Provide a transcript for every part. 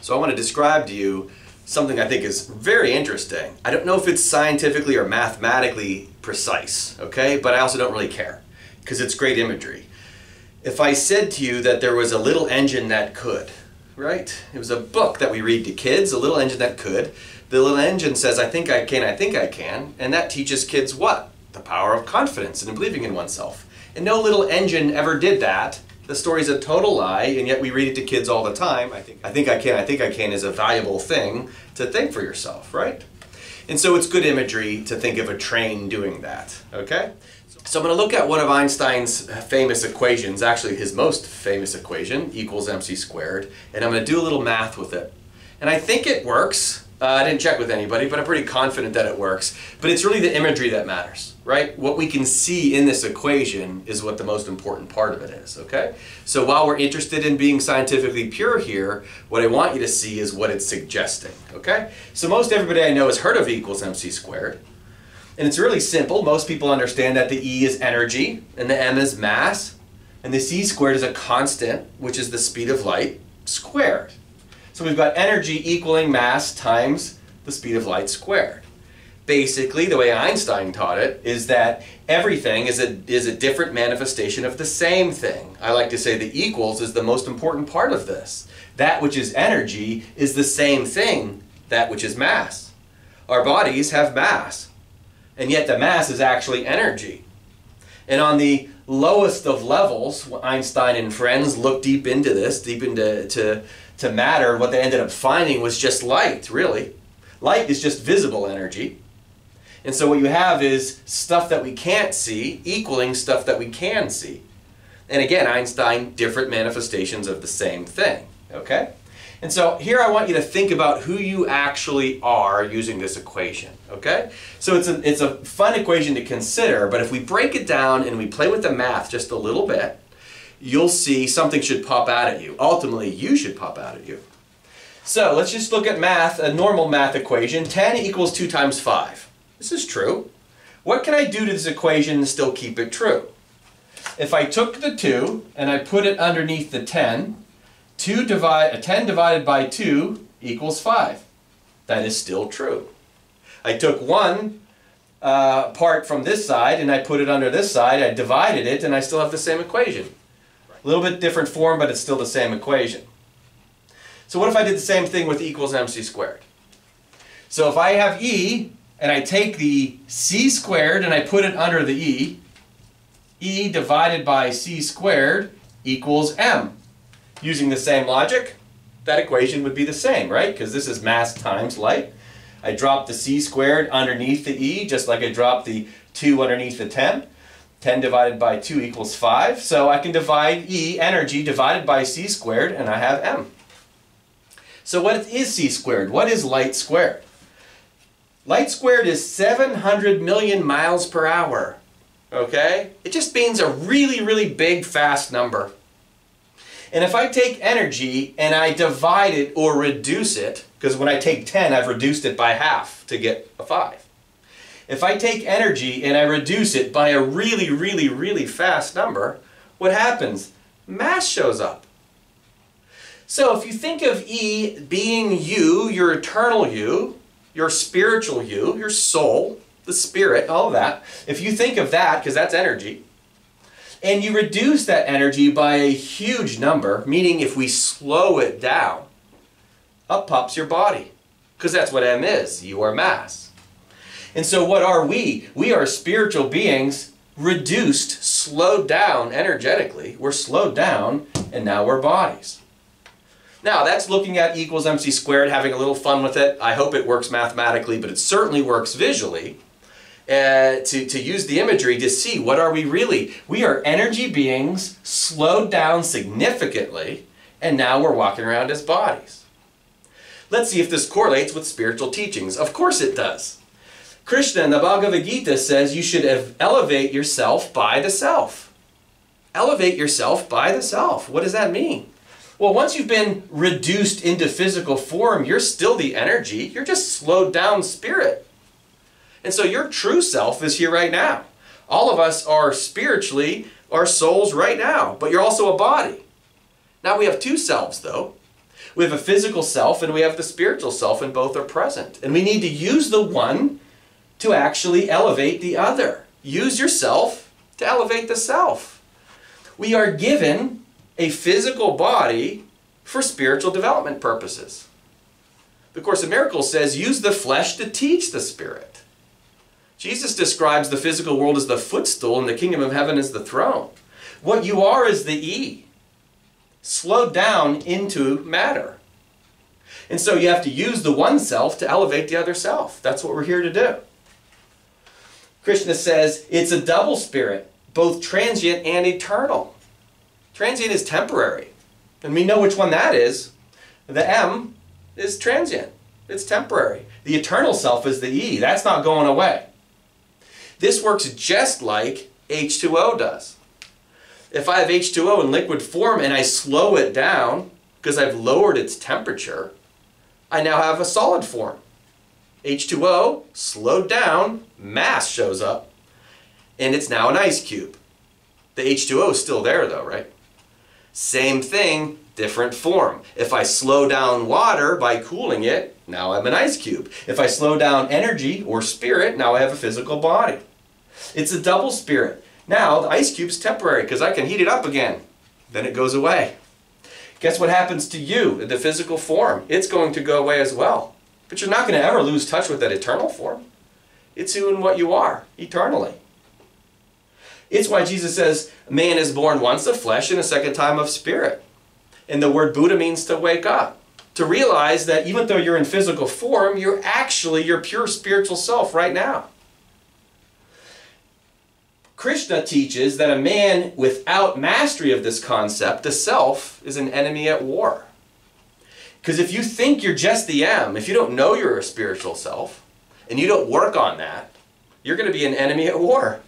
So I want to describe to you something I think is very interesting. I don't know if it's scientifically or mathematically precise, okay? But I also don't really care because it's great imagery. If I said to you that there was a little engine that could, right? It was a book that we read to kids, a little engine that could. The little engine says, I think I can, I think I can, and that teaches kids what? The power of confidence and believing in oneself. And no little engine ever did that the story's a total lie, and yet we read it to kids all the time. I think I think I can, I think I can is a valuable thing to think for yourself, right? And so it's good imagery to think of a train doing that, okay? So I'm going to look at one of Einstein's famous equations, actually his most famous equation, equals mc squared, and I'm going to do a little math with it. And I think it works, uh, I didn't check with anybody, but I'm pretty confident that it works. But it's really the imagery that matters, right? What we can see in this equation is what the most important part of it is, okay? So while we're interested in being scientifically pure here, what I want you to see is what it's suggesting, okay? So most everybody I know has heard of E equals mc squared. And it's really simple. Most people understand that the E is energy and the m is mass. And the c squared is a constant, which is the speed of light, squared. So we've got energy equaling mass times the speed of light squared. Basically, the way Einstein taught it is that everything is a, is a different manifestation of the same thing. I like to say the equals is the most important part of this. That which is energy is the same thing, that which is mass. Our bodies have mass, and yet the mass is actually energy. And on the lowest of levels, Einstein and friends looked deep into this, deep into to to matter, what they ended up finding was just light, really. Light is just visible energy. And so what you have is stuff that we can't see equaling stuff that we can see. And again, Einstein, different manifestations of the same thing, okay? And so here I want you to think about who you actually are using this equation, okay? So it's a, it's a fun equation to consider, but if we break it down and we play with the math just a little bit, you'll see something should pop out at you. Ultimately, you should pop out at you. So let's just look at math, a normal math equation. 10 equals 2 times 5. This is true. What can I do to this equation and still keep it true? If I took the 2 and I put it underneath the 10, 2 divide, 10 divided by 2 equals 5. That is still true. I took 1 uh, part from this side and I put it under this side, I divided it, and I still have the same equation. A little bit different form, but it's still the same equation. So what if I did the same thing with equals mc squared? So if I have e, and I take the c squared and I put it under the e, e divided by c squared equals m. Using the same logic, that equation would be the same, right? Because this is mass times light. I drop the c squared underneath the e, just like I dropped the 2 underneath the 10. 10 divided by 2 equals 5. So I can divide E, energy, divided by c squared, and I have m. So what is c squared? What is light squared? Light squared is 700 million miles per hour. Okay? It just means a really, really big, fast number. And if I take energy and I divide it or reduce it, because when I take 10, I've reduced it by half to get a 5. If I take energy and I reduce it by a really, really, really fast number, what happens? Mass shows up. So if you think of E being you, your eternal you, your spiritual you, your soul, the spirit, all of that, if you think of that, because that's energy, and you reduce that energy by a huge number, meaning if we slow it down, up pops your body. Because that's what M is. You are mass. And so what are we? We are spiritual beings reduced, slowed down energetically. We're slowed down and now we're bodies. Now that's looking at equals mc squared, having a little fun with it. I hope it works mathematically, but it certainly works visually. Uh, to, to use the imagery to see what are we really. We are energy beings slowed down significantly and now we're walking around as bodies. Let's see if this correlates with spiritual teachings. Of course it does. Krishna in the Bhagavad Gita says you should elevate yourself by the self. Elevate yourself by the self. What does that mean? Well, once you've been reduced into physical form, you're still the energy. You're just slowed down spirit. And so your true self is here right now. All of us are spiritually our souls right now, but you're also a body. Now we have two selves though. We have a physical self and we have the spiritual self, and both are present. And we need to use the one to actually elevate the other. Use yourself to elevate the self. We are given a physical body for spiritual development purposes. The Course of Miracles says, use the flesh to teach the spirit. Jesus describes the physical world as the footstool and the kingdom of heaven as the throne. What you are is the E, slowed down into matter. And so you have to use the one self to elevate the other self. That's what we're here to do. Krishna says it's a double spirit, both transient and eternal. Transient is temporary. And we know which one that is. The M is transient. It's temporary. The eternal self is the E. That's not going away. This works just like H2O does. If I have H2O in liquid form and I slow it down because I've lowered its temperature, I now have a solid form. H2O slowed down, mass shows up, and it's now an ice cube. The H2O is still there though, right? Same thing, different form. If I slow down water by cooling it, now I'm an ice cube. If I slow down energy or spirit, now I have a physical body. It's a double spirit. Now the ice cube is temporary because I can heat it up again. Then it goes away. Guess what happens to you in the physical form? It's going to go away as well. But you're not going to ever lose touch with that eternal form. It's who and what you are, eternally. It's why Jesus says, man is born once of flesh and a second time of spirit. And the word Buddha means to wake up. To realize that even though you're in physical form, you're actually your pure spiritual self right now. Krishna teaches that a man without mastery of this concept, the self, is an enemy at war. Because if you think you're just the M, if you don't know you're a spiritual self, and you don't work on that, you're going to be an enemy at war.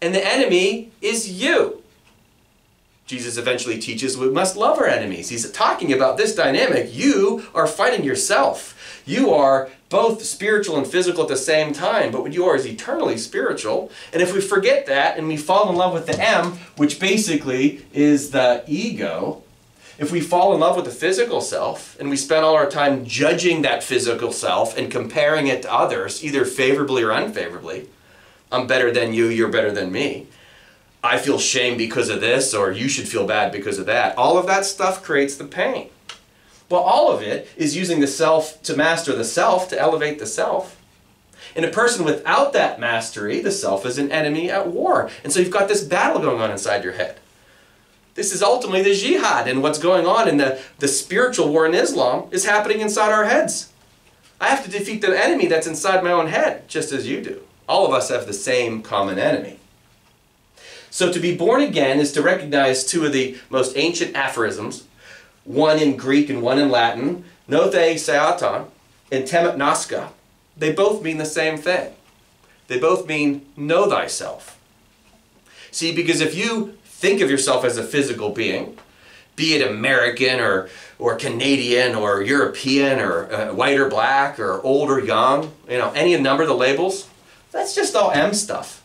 And the enemy is you. Jesus eventually teaches we must love our enemies. He's talking about this dynamic. You are fighting yourself. You are both spiritual and physical at the same time, but what you are is eternally spiritual. And if we forget that and we fall in love with the M, which basically is the ego, if we fall in love with the physical self and we spend all our time judging that physical self and comparing it to others, either favorably or unfavorably, I'm better than you, you're better than me. I feel shame because of this, or you should feel bad because of that. All of that stuff creates the pain. Well, all of it is using the self to master the self, to elevate the self. And a person without that mastery, the self is an enemy at war. And so you've got this battle going on inside your head. This is ultimately the jihad, and what's going on in the, the spiritual war in Islam is happening inside our heads. I have to defeat the enemy that's inside my own head, just as you do. All of us have the same common enemy. So to be born again is to recognize two of the most ancient aphorisms one in Greek and one in Latin, Gnothi Seauton and Temet Nosce. They both mean the same thing. They both mean know thyself. See, because if you think of yourself as a physical being, be it American or, or Canadian or European or uh, white or black or old or young, you know, any number of the labels, that's just all M stuff.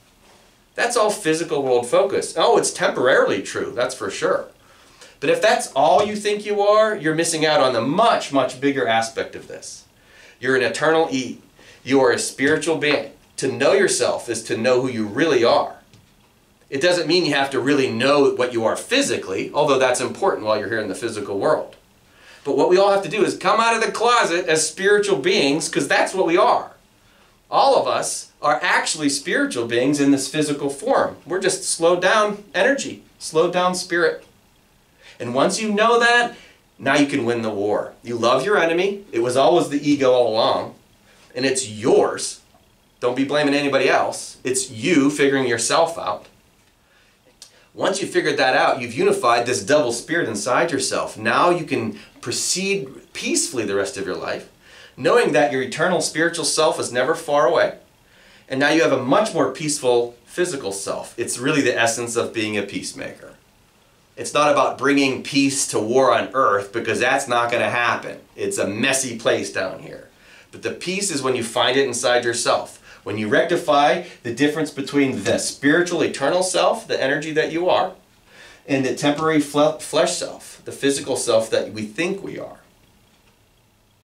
That's all physical world focus. Oh, it's temporarily true, that's for sure. But if that's all you think you are, you're missing out on the much, much bigger aspect of this. You're an eternal E. You are a spiritual being. To know yourself is to know who you really are. It doesn't mean you have to really know what you are physically, although that's important while you're here in the physical world. But what we all have to do is come out of the closet as spiritual beings, because that's what we are. All of us are actually spiritual beings in this physical form. We're just slowed down energy, slowed down spirit. And once you know that, now you can win the war. You love your enemy. It was always the ego all along. And it's yours. Don't be blaming anybody else. It's you figuring yourself out. Once you figured that out, you've unified this double spirit inside yourself. Now you can proceed peacefully the rest of your life, knowing that your eternal spiritual self is never far away. And now you have a much more peaceful physical self. It's really the essence of being a peacemaker. It's not about bringing peace to war on earth because that's not going to happen. It's a messy place down here. But the peace is when you find it inside yourself. When you rectify the difference between the spiritual eternal self, the energy that you are, and the temporary fle- flesh self, the physical self that we think we are.